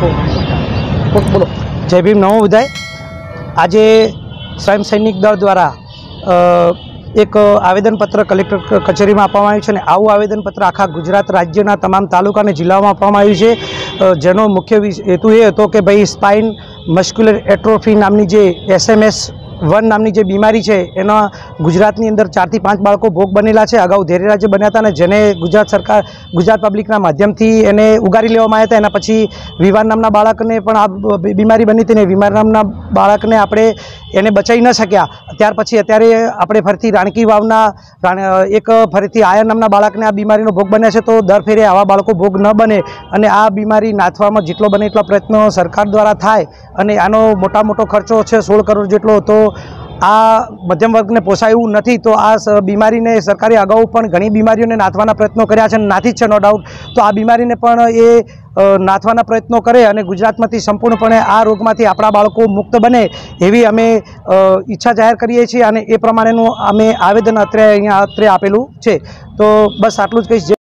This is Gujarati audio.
બોલો. જય ભીમ, નમો બધાય. આજે સ્વયં સૈનિક દળ દ્વારા એક આવેદનપત્ર કલેક્ટર કચેરીમાં આપવામાં આવ્યું છે અને આવું આવેદનપત્ર આખા ગુજરાત રાજ્યના તમામ તાલુકા અને જિલ્લાઓમાં આપવામાં આવ્યું છે. જેનો મુખ્ય હેતુ એ હતો કે ભાઈ સ્પાઇન મસ્ક્યુલર એટ્રોફી નામની જે એસએમએસ વન નામની જે બીમારી છે, એના ગુજરાતની અંદર ચારથી પાંચ બાળકો ભોગ બનેલા છે. અગાઉ ધૈર્ય રાજ્ય બન્યા હતા અને જેને ગુજરાત સરકાર, ગુજરાત પબ્લિકના માધ્યમથી એને ઉગારી લેવામાં આવ્યા હતા. એના પછી વિવાન નામના બાળકને પણ આ બીમારી બની હતી ને વિમાન નામના બાળકને આપણે એને બચાવી ન શક્યા. ત્યાર પછી અત્યારે આપણે ફરીથી રાણકી વાવના એક ફરીથી આયન નામના બાળકને આ બીમારીનો ભોગ બન્યા છે, તો દર ફેરે આવા બાળકો ભોગ ન બને અને આ બીમારી નાથવામાં જેટલો બને એટલા પ્રયત્નો સરકાર દ્વારા થાય અને આનો મોટા મોટો ખર્ચો છે સોળ કરોડ જેટલો, તો આ મધ્યમ વર્ગને પોસાય નથી, તો આ બીમારીને સરકારે અગાઉ પણ ઘણી બીમારીઓને નાથવાના પ્રયત્નો કર્યા છે અને નાથી જ છે નો ડાઉટ તો આ બીમારીને પણ એ નાથવાના પ્રયત્નો કરે અને ગુજરાતમાંથી સંપૂર્ણપણે આ રોગમાંથી આપણા બાળકો મુક્ત બને એવી અમે ઈચ્છા જાહેર કરીએ છીએ અને એ પ્રમાણેનું અમે આવેદન અત્રે અહીંયા અત્રે આપેલું છે. તો બસ આટલું જ કહીશ.